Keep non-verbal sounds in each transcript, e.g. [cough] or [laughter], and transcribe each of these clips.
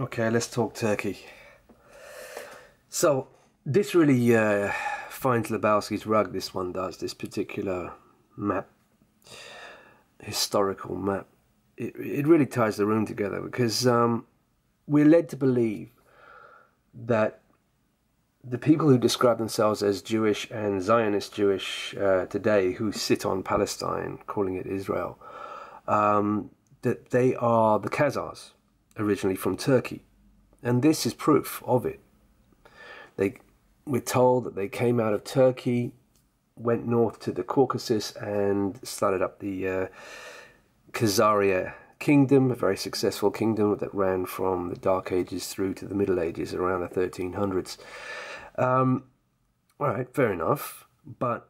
Okay, let's talk Turkey. So, this really uh, finds Lebowski's rug, this one does, this particular map, historical map. It, it really ties the room together because um, we're led to believe that the people who describe themselves as Jewish and Zionist Jewish uh, today, who sit on Palestine, calling it Israel, um, that they are the Khazars, originally from Turkey. And this is proof of it. They, we're told that they came out of Turkey, went north to the Caucasus, and started up the uh, Khazaria kingdom, a very successful kingdom that ran from the Dark Ages through to the Middle Ages around the 1300s. Um, all right, fair enough. But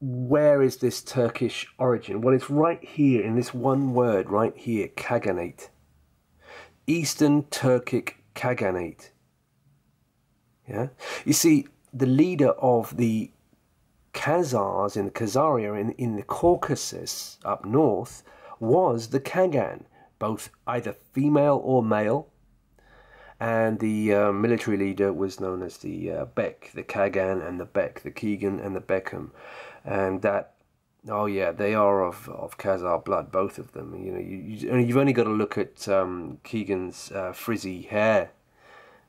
where is this Turkish origin? Well, it's right here in this one word, right here, Kaganate. Eastern Turkic Kaganate. Yeah? You see, the leader of the Khazars in the Khazaria in, in the Caucasus up north was the Kagan, both either female or male. And the uh, military leader was known as the uh, Bek, the Kagan and the Bek, the Keegan and the Beckham. And that, oh yeah, they are of, of Khazar blood, both of them. You know, you, you, you've only got to look at um, Keegan's uh, frizzy hair.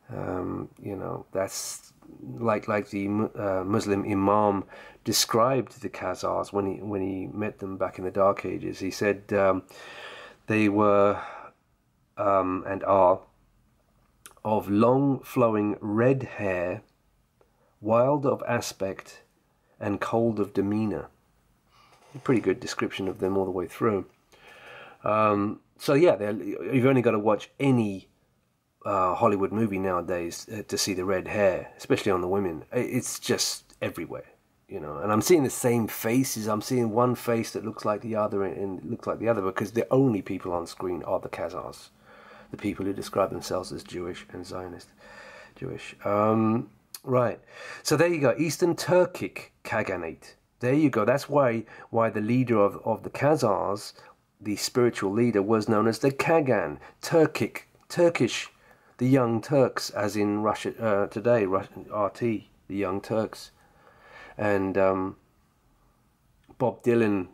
Um, you know, that's like like the uh, Muslim Imam described the Khazars when he when he met them back in the Dark Ages. He said um, they were um, and are of long flowing red hair, wild of aspect, and cold of demeanour. A pretty good description of them all the way through. Um, so yeah, you've only got to watch any uh, Hollywood movie nowadays uh, to see the red hair, especially on the women. It's just everywhere you know and i'm seeing the same faces i'm seeing one face that looks like the other and looks like the other because the only people on screen are the khazars the people who describe themselves as jewish and zionist jewish um, right. So there you go eastern turkic kaganate there you go. That's why why the leader of, of the khazars the spiritual leader was known as the kagan turkic turkish the young turks as in russia uh, today rt the young turks. And um, Bob Dylan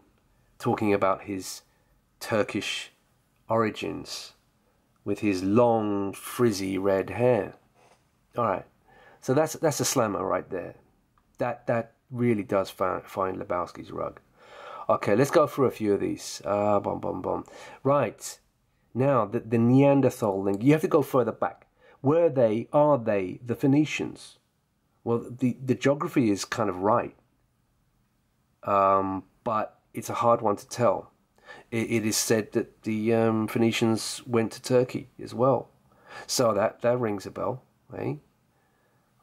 talking about his Turkish origins with his long frizzy red hair. All right, so that's that's a slammer right there. That that really does find, Lebowski's rug. Okay, let's go through a few of these. Uh, bum bum bum. Right now, the, the Neanderthal link. You have to go further back. Were they? Are they the Phoenicians? Well, the, the geography is kind of right, um, but it's a hard one to tell. It, it is said that the um, Phoenicians went to Turkey as well, so that that rings a bell, eh?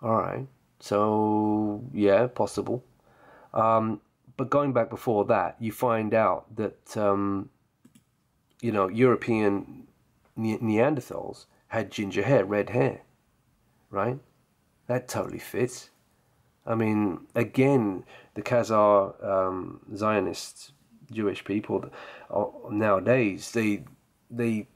All right, so yeah, possible. Um, but going back before that, you find out that um, you know European ne- Neanderthals had ginger hair, red hair, right? that totally fits. I mean, again, the Khazar um, Zionist Jewish people uh, nowadays they they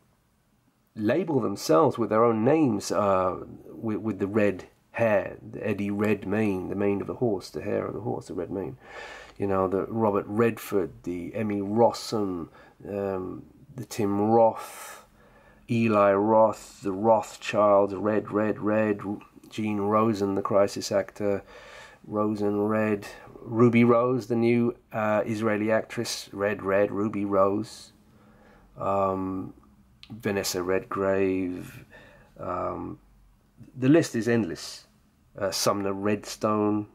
label themselves with their own names uh, with, with the red hair, the Eddie Redmayne, the mane of the horse, the hair of the horse, the red mane. You know, the Robert Redford, the Emmy Rossum, um, the Tim Roth, Eli Roth, the Rothschilds, Red, Red, Red, Jean Rosen, the crisis actor, Rosen Red, Ruby Rose, the new uh, Israeli actress, Red Red, Ruby Rose, um, Vanessa Redgrave. Um, the list is endless. Uh, Sumner Redstone,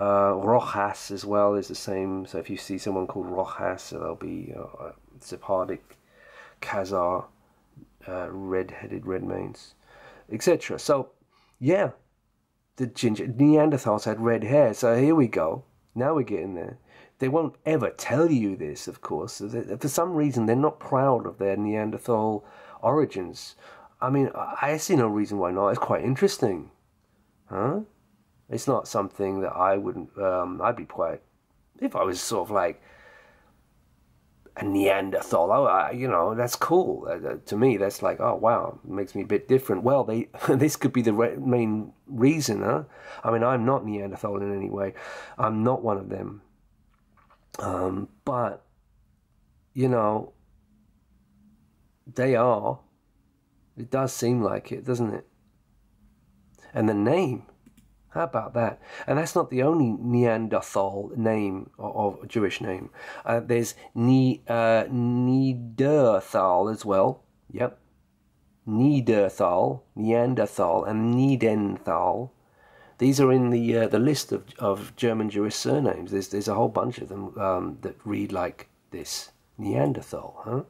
uh, Rojas as well is the same. So if you see someone called Rojas, so there'll be uh, Sephardic, Khazar, uh, red-headed Redmanes, etc. So yeah, the ginger Neanderthals had red hair. So here we go. Now we're getting there. They won't ever tell you this, of course. For some reason, they're not proud of their Neanderthal origins. I mean, I see no reason why not. It's quite interesting, huh? It's not something that I wouldn't. Um, I'd be quite if I was sort of like a Neanderthal. Uh, you know, that's cool. Uh, to me, that's like, oh wow, makes me a bit different. Well, they [laughs] this could be the re- main reason, huh? I mean, I'm not Neanderthal in any way. I'm not one of them. Um, but you know, they are. It does seem like it, doesn't it? And the name, how about that? And that's not the only Neanderthal name or, or Jewish name. Uh, there's ne, uh, Neanderthal as well. Yep. Neanderthal, Neanderthal, and Neanderthal. These are in the uh, the list of, of German Jewish surnames. There's there's a whole bunch of them um, that read like this. Neanderthal, huh?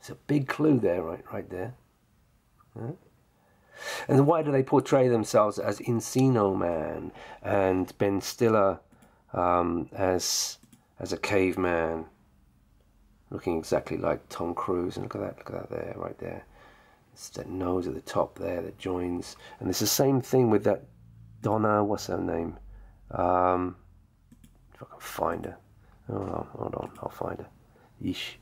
It's a big clue there, right, right there. Huh? And why do they portray themselves as Encino Man and Ben Stiller um, as as a caveman, looking exactly like Tom Cruise? And look at that, look at that there, right there. It's that nose at the top there that joins, and it's the same thing with that Donna. What's her name? Um, if I can find her. On, hold on, I'll find her. Yeesh.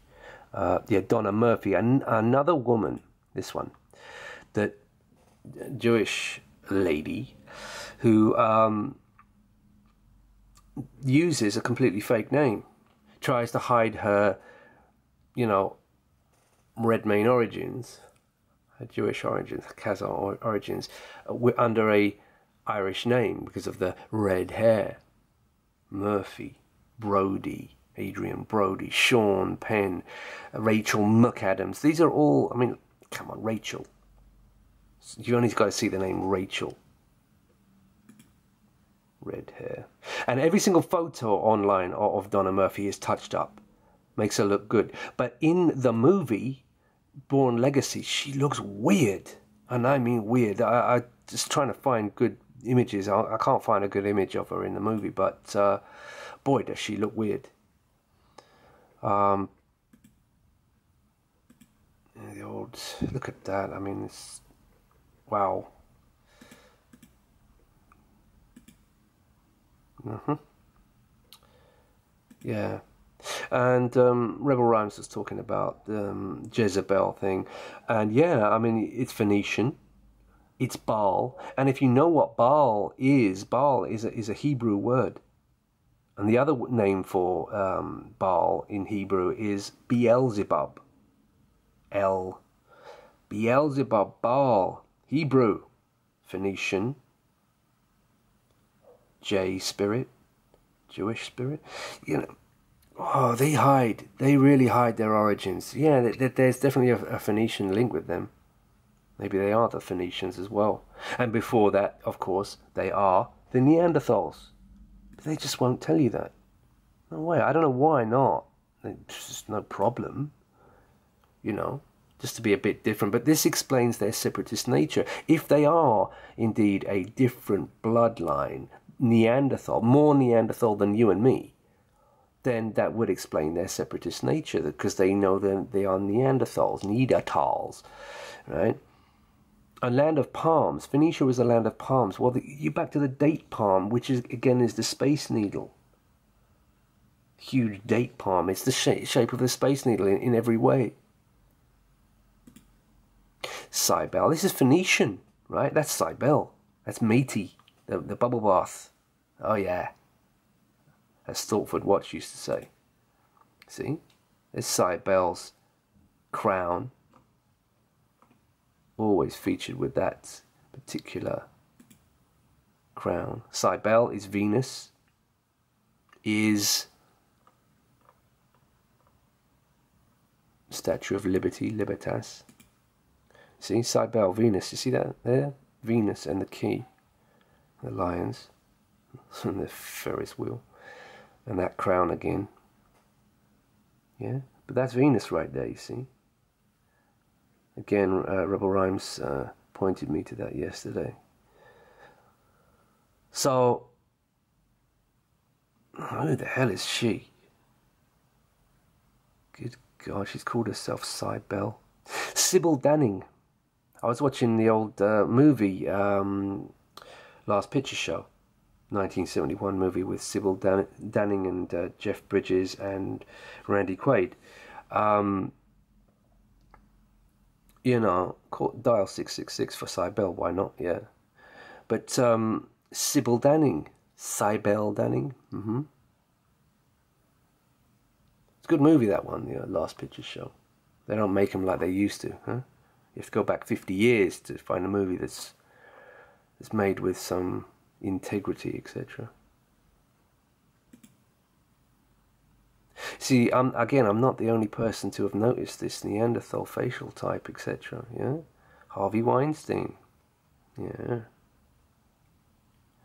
Uh, yeah, Donna Murphy, an- another woman. This one, that Jewish lady who um, uses a completely fake name, tries to hide her, you know, red main origins, her Jewish origins, Khazar origins, uh, under a Irish name because of the red hair. Murphy, Brody, Adrien Brody, Sean Penn, Rachel McAdams. These are all, I mean, come on, Rachel you only got to see the name Rachel. Red hair. And every single photo online of Donna Murphy is touched up. Makes her look good. But in the movie, Bourne Legacy, she looks weird. And I mean weird. I, I just trying to find good images. I, I, can't find a good image of her in the movie, but uh, boy, does she look weird. Um, the old look at that. I mean, it's Wow. Mm-hmm. Yeah. And um, Rebel Rhymes was talking about the um, Jezebel thing. And yeah, I mean, it's Phoenician. It's Baal. And if you know what Baal is, Baal is a, is a Hebrew word. And the other name for um, Baal in Hebrew is Beelzebub. El. Beelzebub, Baal. Hebrew, Phoenician, J spirit, Jewish spirit. You know, oh, they hide. They really hide their origins. Yeah, there's definitely a, a Phoenician link with them. Maybe they are the Phoenicians as well. And before that, of course, they are the Neanderthals. But they just won't tell you that. No way. I don't know why not. Just no problem. You know just to be a bit different. But this explains their separatist nature. If they are indeed a different bloodline, Neanderthal, more Neanderthal than you and me, then that would explain their separatist nature because they know that they are Neanderthals, Neanderthals, right? A land of palms. Phoenicia was a land of palms. Well, the, you back to the date palm, which is again is the space needle. Huge date palm. It's the sh- shape of the space needle in, in every way. Cybele. This is Phoenician, right? That's Cybele. That's meaty. The, the bubble bath. Oh, yeah. As Thortford Watch used to say. See? There's Cybele's crown. Always featured with that particular crown. Cybele is Venus. Is Statue of Liberty, Libertas. See, Cybele, Venus, you see that there? Venus and the key, the lions, [laughs] and the Ferris wheel, and that crown again. Yeah, but that's Venus right there, you see. Again, uh, Rebel Rhymes uh, pointed me to that yesterday. So, who the hell is she? Good God, she's called herself Cybele. Sybil Danning. I was watching the old uh, movie um, Last Picture Show, 1971 movie with Sybil Dan- Danning and uh, Jeff Bridges and Randy Quaid. Um, you know, call, dial 666 for Cybele, why not? Yeah. But um, Sybil Danning, Cybele Danning, mm-hmm. It's a good movie, that one, the uh, Last Picture Show. They don't make them like they used to, huh? You have to go back 50 years to find a movie that's, that's made with some integrity, etc. See, I'm, again, I'm not the only person to have noticed this Neanderthal facial type, etc. Yeah, Harvey Weinstein. Yeah.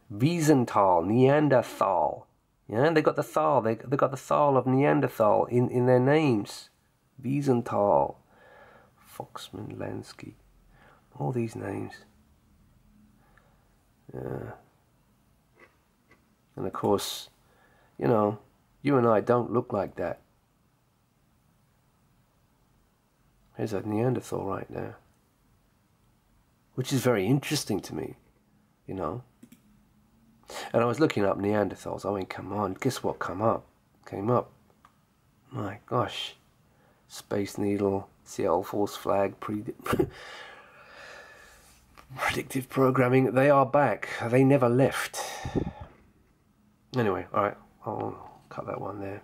Wiesenthal, Neanderthal. Yeah, they got the thal. They they got the thal of Neanderthal in, in their names. Wiesenthal, Foxman, Lansky, all these names. Yeah. And of course, you know, you and I don't look like that. There's a Neanderthal right there. Which is very interesting to me, you know. And I was looking up Neanderthals. I mean, come on, guess what come up? Came up. My gosh. Space Needle, Seattle Force Flag, pre [laughs] predictive programming. They are back. They never left. Anyway, alright, cut that one there.